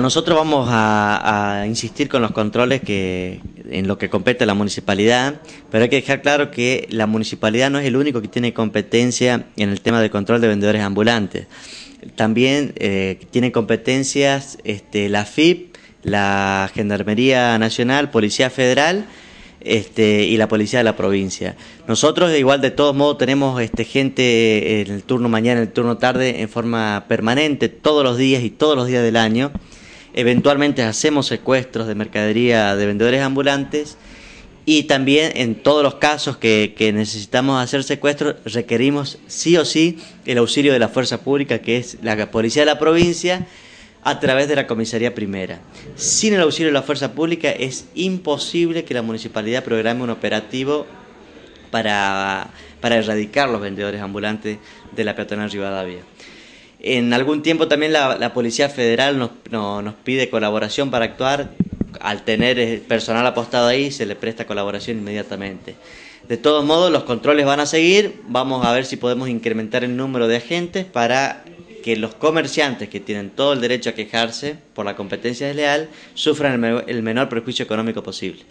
Nosotros vamos a, insistir con los controles que en lo que compete la municipalidad, pero hay que dejar claro que la municipalidad no es el único que tiene competencia en el tema de control de vendedores ambulantes. También eh, tiene competencias este, la FIP, la Gendarmería Nacional, Policía Federal este, y la Policía de la provincia. Nosotros, igual de todos modos, tenemos este, gente en el turno mañana, en el turno tarde, en forma permanente, todos los días y todos los días del año. Eventualmente hacemos secuestros de mercadería de vendedores ambulantes y también en todos los casos que, necesitamos hacer secuestros requerimos sí o sí el auxilio de la fuerza pública que es la policía de la provincia a través de la comisaría primera. Sin el auxilio de la fuerza pública es imposible que la municipalidad programe un operativo para, para erradicar los vendedores ambulantes de la peatonal Rivadavia. En algún tiempo también la, Policía Federal nos, nos, pide colaboración para actuar. Al tener eh, personal apostado ahí, se le presta colaboración inmediatamente. De todos modos, los controles van a seguir. Vamos a ver si podemos incrementar el número de agentes para que los comerciantes que tienen todo el derecho a quejarse por la competencia desleal sufran el menor perjuicio económico posible.